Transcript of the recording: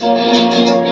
Música